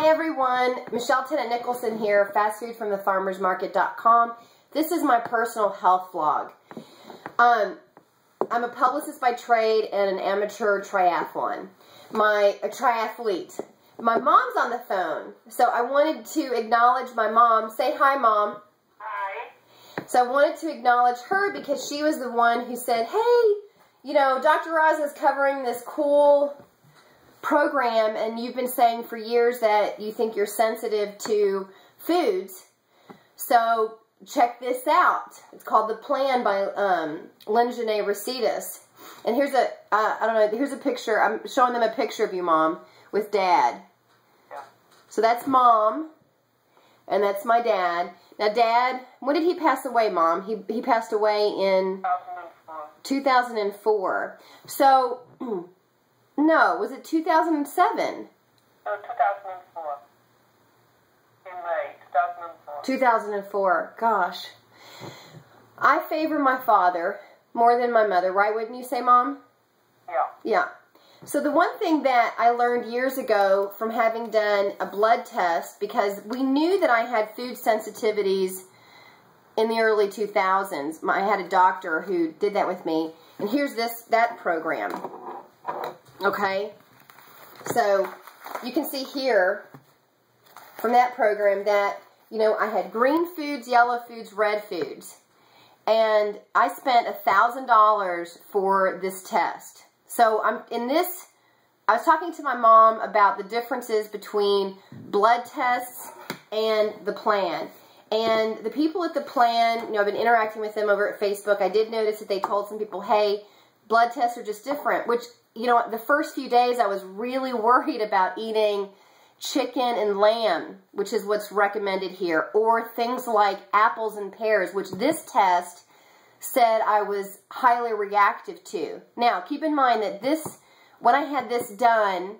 Hi everyone, Michelle Tennant Nicholson here, fastfoodfromthefarmersmarket.com. This is my personal health vlog. Um, I'm a publicist by trade and an amateur triathlon. My a triathlete. My mom's on the phone, so I wanted to acknowledge my mom. Say hi, mom. Hi. So I wanted to acknowledge her because she was the one who said, hey, you know, Dr. Oz is covering this cool program and you've been saying for years that you think you're sensitive to foods. So check this out. It's called The Plan by um, Lyn-Genet Recitas. And here's a uh, I don't know, here's a picture. I'm showing them a picture of you, Mom, with Dad. Yeah. So that's Mom, and that's my dad. Now, Dad, when did he pass away, Mom? He, he passed away in 2004. 2004. So, no, was it 2007? No, 2004. In May, 2004. 2004. Gosh. I favor my father more than my mother, right? Wouldn't you say, Mom? Yeah. Yeah. So the one thing that I learned years ago from having done a blood test, because we knew that I had food sensitivities in the early 2000s. I had a doctor who did that with me. And here's this that program. Okay? So you can see here from that program that, you know, I had green foods, yellow foods, red foods. And I spent a $1,000 for this test. So I'm in this, I was talking to my mom about the differences between blood tests and the plan. And the people at the plan, you know, I've been interacting with them over at Facebook. I did notice that they told some people, hey, blood tests are just different, which, you know, the first few days I was really worried about eating chicken and lamb, which is what's recommended here, or things like apples and pears, which this test said I was highly reactive to. Now, keep in mind that this, when I had this done,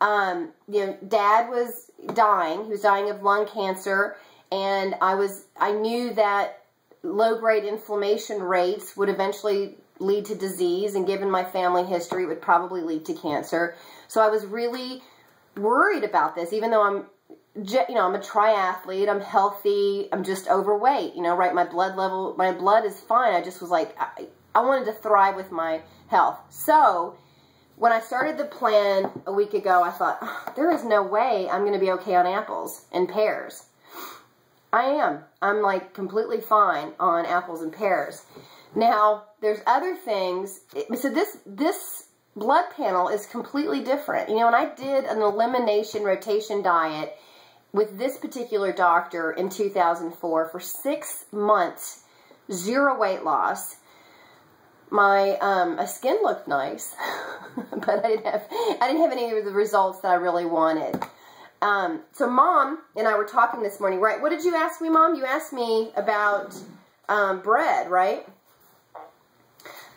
um, you know, dad was dying. He was dying of lung cancer, and I was, I knew that low-grade inflammation rates would eventually lead to disease, and given my family history, it would probably lead to cancer. So I was really worried about this, even though I'm, you know, I'm a triathlete, I'm healthy, I'm just overweight, you know, right? My blood level, my blood is fine. I just was like, I, I wanted to thrive with my health. So when I started the plan a week ago, I thought, there is no way I'm going to be okay on apples and pears. I am. I'm like completely fine on apples and pears. Now, there's other things. So this, this blood panel is completely different. You know, and I did an elimination rotation diet with this particular doctor in 2004 for six months, zero weight loss. My, um, my skin looked nice, but I didn't have, I didn't have any of the results that I really wanted. Um, so mom and I were talking this morning, right? What did you ask me, mom? You asked me about, um, bread, right?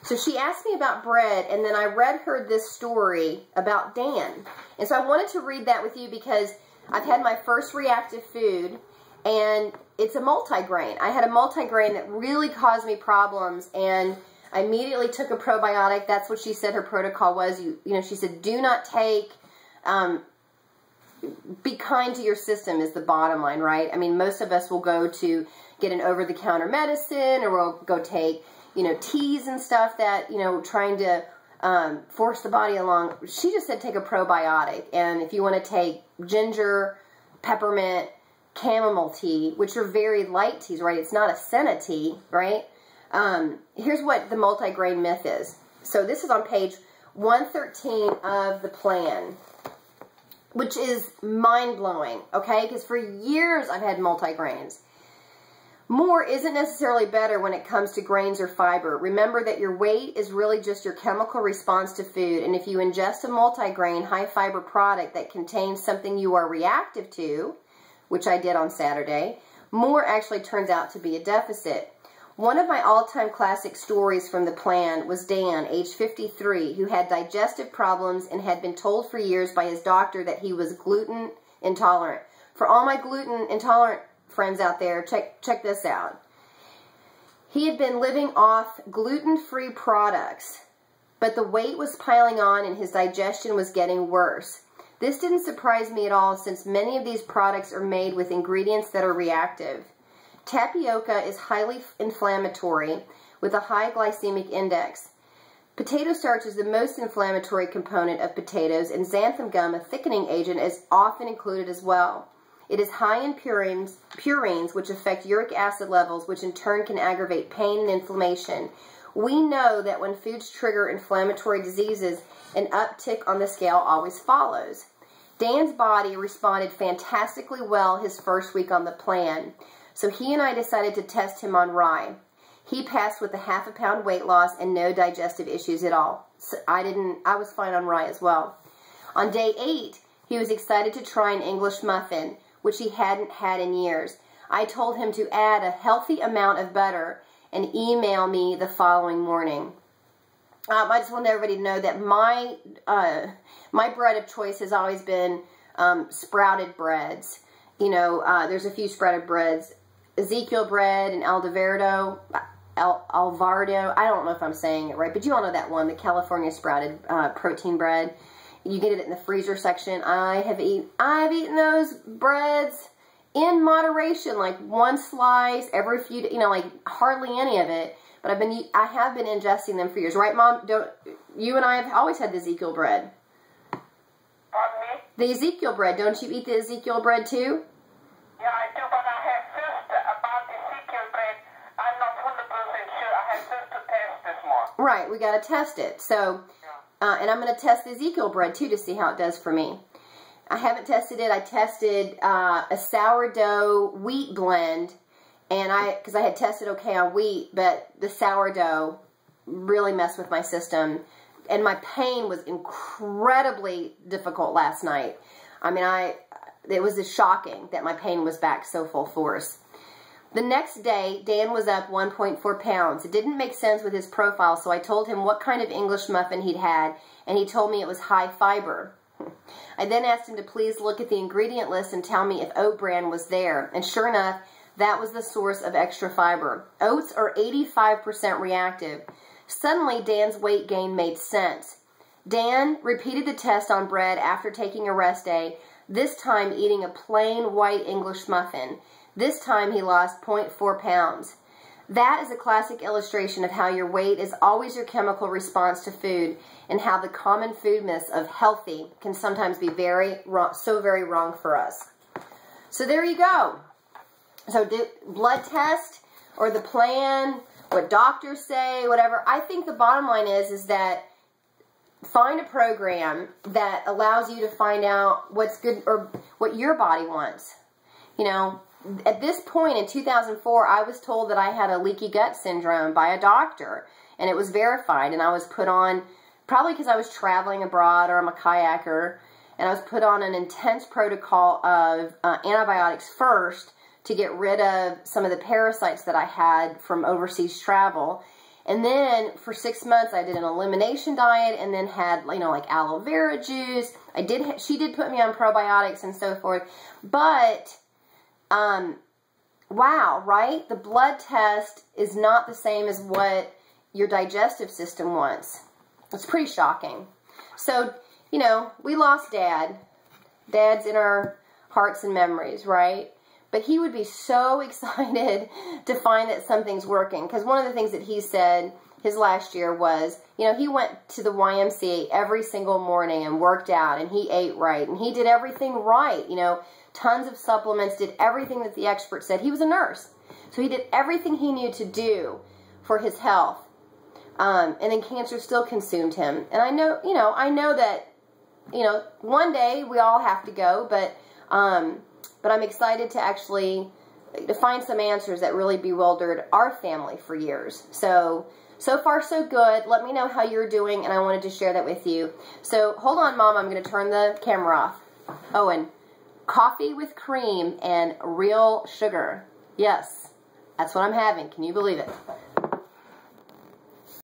So she asked me about bread, and then I read her this story about Dan. And so I wanted to read that with you because I've had my first reactive food, and it's a multigrain. I had a multigrain that really caused me problems, and I immediately took a probiotic. That's what she said her protocol was. You, you know, she said, do not take, um, be kind to your system is the bottom line, right? I mean, most of us will go to get an over-the-counter medicine, or we'll go take you know, teas and stuff that, you know, trying to um, force the body along. She just said take a probiotic. And if you want to take ginger, peppermint, chamomile tea, which are very light teas, right? It's not a senna tea, right? Um, here's what the multigrain myth is. So this is on page 113 of the plan, which is mind-blowing, okay? Because for years I've had multigrains. More isn't necessarily better when it comes to grains or fiber. Remember that your weight is really just your chemical response to food, and if you ingest a multigrain, high-fiber product that contains something you are reactive to, which I did on Saturday, more actually turns out to be a deficit. One of my all-time classic stories from the plan was Dan, age 53, who had digestive problems and had been told for years by his doctor that he was gluten intolerant. For all my gluten intolerant friends out there, check, check this out. He had been living off gluten-free products, but the weight was piling on and his digestion was getting worse. This didn't surprise me at all since many of these products are made with ingredients that are reactive. Tapioca is highly inflammatory with a high glycemic index. Potato starch is the most inflammatory component of potatoes, and xanthan gum, a thickening agent, is often included as well. It is high in purines, purines, which affect uric acid levels, which in turn can aggravate pain and inflammation. We know that when foods trigger inflammatory diseases, an uptick on the scale always follows. Dan's body responded fantastically well his first week on the plan, so he and I decided to test him on rye. He passed with a half a pound weight loss and no digestive issues at all. So I didn't, I was fine on rye as well. On day eight, he was excited to try an English muffin, which he hadn't had in years. I told him to add a healthy amount of butter and email me the following morning. Um, I just want everybody to know that my uh, my bread of choice has always been um, sprouted breads. You know, uh, there's a few sprouted breads. Ezekiel bread and Aldeverdo. Al Alvardo. I don't know if I'm saying it right, but you all know that one, the California sprouted uh, protein bread. You get it in the freezer section. I have eaten, I've eaten those breads in moderation, like one slice every few, you know, like hardly any of it. But I've been, I have been ingesting them for years, right, Mom? Don't you and I have always had the Ezekiel bread? Pardon me? The Ezekiel bread. Don't you eat the Ezekiel bread too? Yeah, I do, but I have just about Ezekiel bread. I'm not 100% sure. I have just to test this more. Right, we got to test it. So, uh, and I'm going to test Ezekiel bread too to see how it does for me. I haven't tested it. I tested uh, a sourdough wheat blend, and I because I had tested okay on wheat, but the sourdough really messed with my system, and my pain was incredibly difficult last night. I mean, I it was shocking that my pain was back so full force. The next day, Dan was up 1.4 pounds. It didn't make sense with his profile, so I told him what kind of English muffin he'd had, and he told me it was high fiber. I then asked him to please look at the ingredient list and tell me if oat bran was there. And sure enough, that was the source of extra fiber. Oats are 85% reactive. Suddenly, Dan's weight gain made sense. Dan repeated the test on bread after taking a rest day, this time eating a plain white English muffin. This time he lost 0.4 pounds. That is a classic illustration of how your weight is always your chemical response to food and how the common food myths of healthy can sometimes be very wrong, so very wrong for us. So there you go. So do blood test or the plan, what doctors say, whatever. I think the bottom line is is that find a program that allows you to find out what's good or what your body wants. You know, at this point in 2004, I was told that I had a leaky gut syndrome by a doctor, and it was verified, and I was put on, probably because I was traveling abroad or I'm a kayaker, and I was put on an intense protocol of uh, antibiotics first to get rid of some of the parasites that I had from overseas travel. And then for six months, I did an elimination diet, and then had you know like aloe vera juice. I did. She did put me on probiotics and so forth, but um, wow, right? The blood test is not the same as what your digestive system wants. It's pretty shocking. So, you know, we lost dad. Dad's in our hearts and memories, right? But he would be so excited to find that something's working. Because one of the things that he said his last year was, you know, he went to the YMCA every single morning and worked out and he ate right and he did everything right, you know tons of supplements, did everything that the expert said. He was a nurse. So he did everything he knew to do for his health. Um, and then cancer still consumed him. And I know, you know, I know that, you know, one day we all have to go, but, um, but I'm excited to actually to find some answers that really bewildered our family for years. So, so far so good. Let me know how you're doing, and I wanted to share that with you. So, hold on, Mom. I'm going to turn the camera off. Oh, Owen coffee with cream and real sugar. Yes, that's what I'm having. Can you believe it?